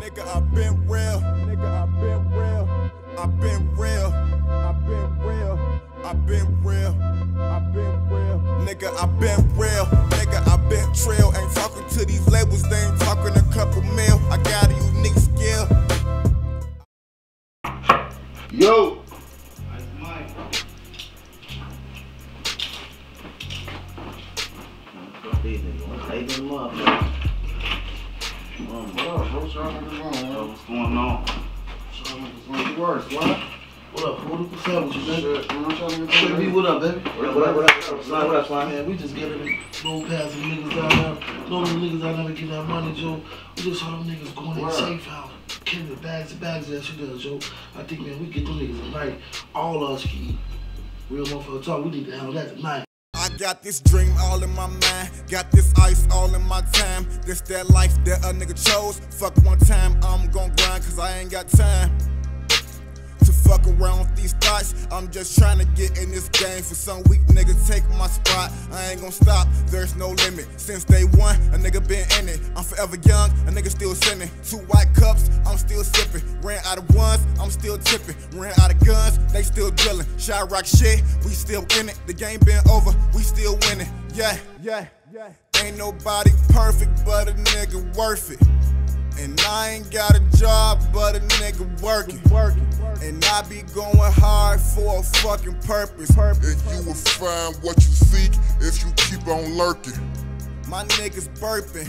Nigga, I been real. Nigga, I been real. I been real. I been real. I been real. I been real. Nigga, I been real. Nigga, I been trail. Ain't talking to these labels, they ain't talking a couple mil. I got a unique skill. Yo, That's mine. Fuck these niggas. They them up, man. What up, bro? Y'all niggas on, man. what's going on? Y'all niggas on the worst, what? What up, fool? What's up with you, baby? Shit, man, what y'all niggas Baby, doing? what up, baby? What up, what up, what up? Slide, what up, slide? Man, we just getting it. Roll past some niggas out there. Know them niggas out there getting that money, Joe. We just saw them niggas going in Word. safe house. Carrying bags and bags of that shit there, Joe. I think, man, we get them niggas tonight. All of us can eat. Real motherfucker talk. We need to handle that tonight. Got this dream all in my mind, got this ice all in my time. This that life that a nigga chose. Fuck one time, I'm gon' grind cause I ain't got time to fuck around with these thoughts. I'm just trying to get in this game for some weak nigga take my spot. I ain't gon' stop, there's no limit. Since day one, a nigga been in it. I'm forever young, a nigga still sinning. Two white I'm still sipping. Ran out of ones, I'm still tipping. Ran out of guns, they still drilling. Shot rock shit, we still in it. The game been over, we still winning. Yeah, yeah, yeah. Ain't nobody perfect, but a nigga worth it. And I ain't got a job, but a nigga working. And I be going hard for a fucking purpose. And you will find what you seek if you keep on lurking. My niggas burping,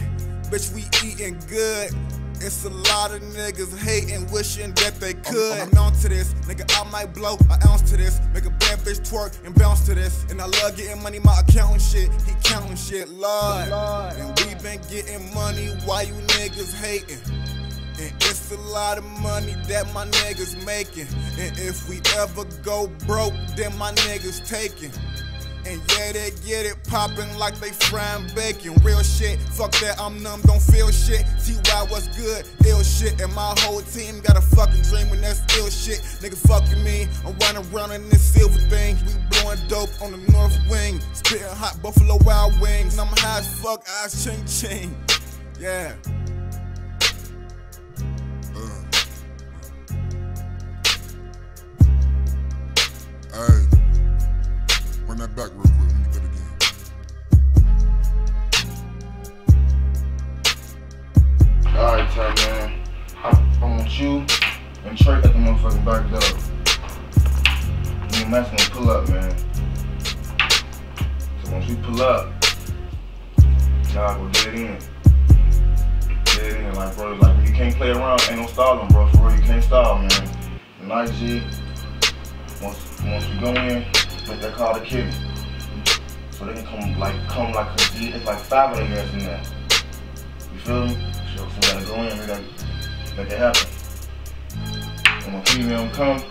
bitch, we eating good. It's a lot of niggas hating, wishing that they could. I'm on to this, nigga. I might blow an ounce to this. Make a bad bitch twerk and bounce to this. And I love getting money, my accountant shit. He counting shit, Lord. And we been getting money why you niggas hating. And it's a lot of money that my niggas making. And if we ever go broke, then my niggas taking. And yeah, they get it poppin' like they frying bacon. Real shit, fuck that, I'm numb, don't feel shit. TY, what's good? Ill shit. And my whole team got a fucking dream when that's ill shit. Nigga fucking me, I'm running around in this silver thing. We blowing dope on the north wing. Spitting hot Buffalo Wild Wings. And I'm high as fuck, eyes ching ching. Yeah. Alright, Ty, man. I, I want you and Trey at the motherfucking back door. Me and Matt's gonna pull up, man. So once we pull up, y'all go it in. Get in, like, bro. Like, you can't play around, ain't no stalling, bro. For real, you can't stall, man. Night G. Once, once we go in, make that call to Kitty. So they can come, like, come like, it's like five of them guys in there. You feel me? So we gotta go in, we gotta make it happen. When my female come,